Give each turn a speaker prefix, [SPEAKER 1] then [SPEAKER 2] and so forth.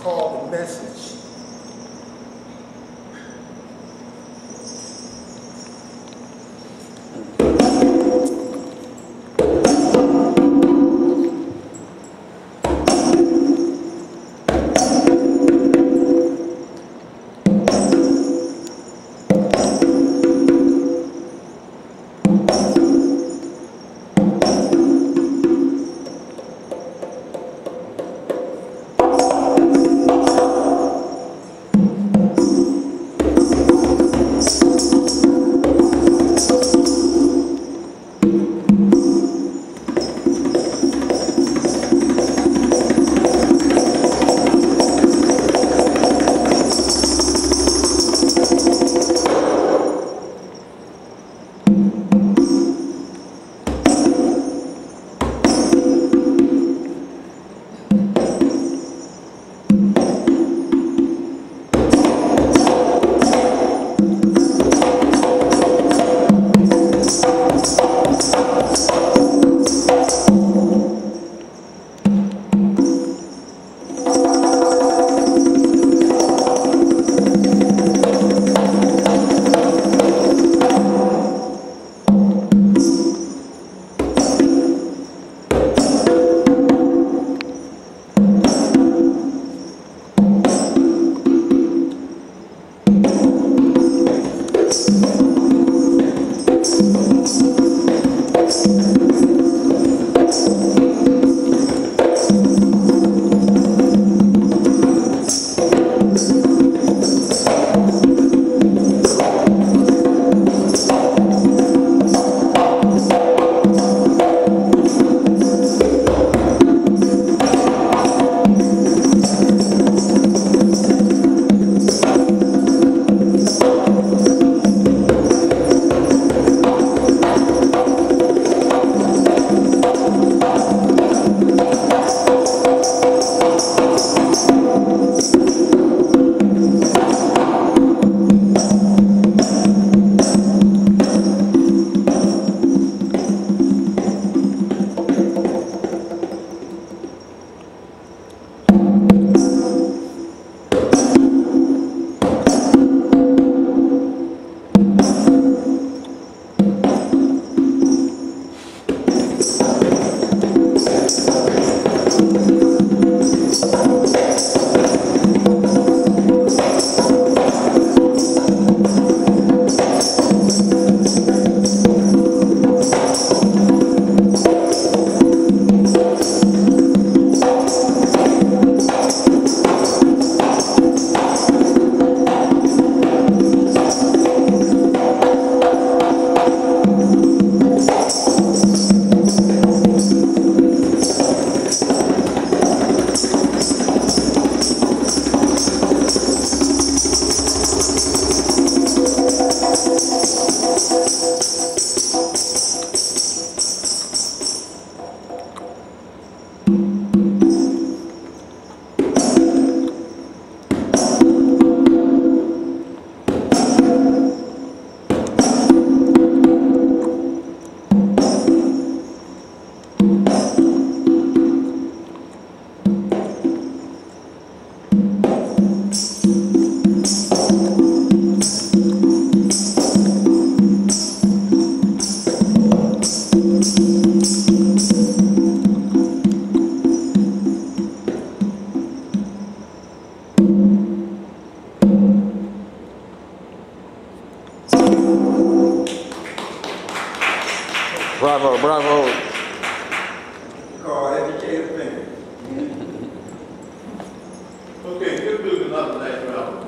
[SPEAKER 1] called The Message.
[SPEAKER 2] Bravo, bravo. Carl, educated
[SPEAKER 1] man.
[SPEAKER 3] okay, good moving up tonight.